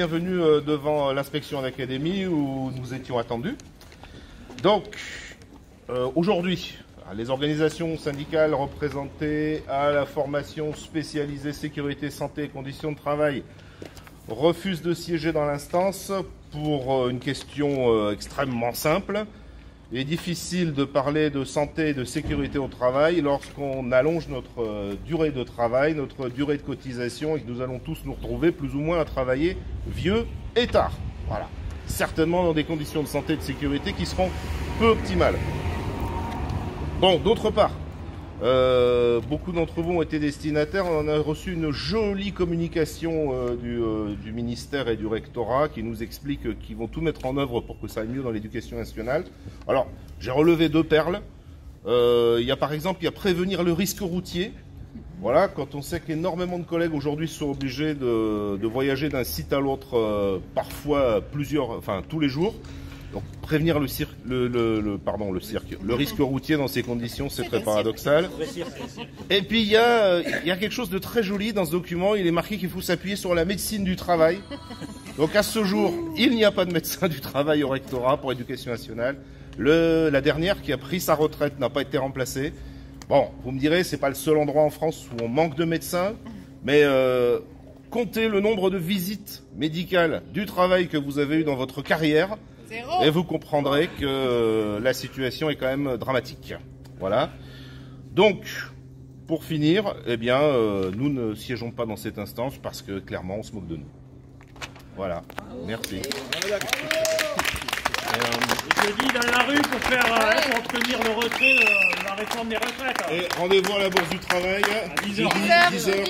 bienvenue euh, devant l'inspection d'académie où nous étions attendus. Donc, euh, aujourd'hui, les organisations syndicales représentées à la formation spécialisée sécurité, santé et conditions de travail refusent de siéger dans l'instance pour euh, une question euh, extrêmement simple. Il est difficile de parler de santé et de sécurité au travail lorsqu'on allonge notre euh, durée de travail, notre durée de cotisation et que nous allons tous nous retrouver plus ou moins à travailler vieux et tard. Voilà. Certainement dans des conditions de santé et de sécurité qui seront peu optimales. Bon, d'autre part, euh, beaucoup d'entre vous ont été destinataires. On a reçu une jolie communication euh, du, euh, du, ministère et du rectorat qui nous explique qu'ils vont tout mettre en œuvre pour que ça aille mieux dans l'éducation nationale. Alors, j'ai relevé deux perles. Il y a par exemple, il y a prévenir le risque routier. Voilà, quand on sait qu'énormément de collègues aujourd'hui sont obligés de, de voyager d'un site à l'autre, parfois plusieurs, enfin tous les jours. Donc prévenir le, cirque, le, le, le, pardon, le cirque, le risque routier dans ces conditions, c'est très paradoxal. Et puis il y, a, il y a quelque chose de très joli dans ce document. Il est marqué qu'il faut s'appuyer sur la médecine du travail. Donc à ce jour, il n'y a pas de médecin du travail au rectorat pour l'éducation nationale. Le, la dernière qui a pris sa retraite n'a pas été remplacée. Bon, vous me direz, c'est pas le seul endroit en France où on manque de médecins, mais euh, comptez le nombre de visites médicales du travail que vous avez eu dans votre carrière. Zéro. Et vous comprendrez que euh, la situation est quand même dramatique. Voilà. Donc, pour finir, eh bien, euh, nous ne siégeons pas dans cette instance parce que clairement, on se moque de nous. Voilà. Merci. Je dis dans la rue pour faire euh, pour obtenir le retrait de la réforme des retraites. Et rendez-vous à la Bourse du Travail. À 10 heures. 10 heures.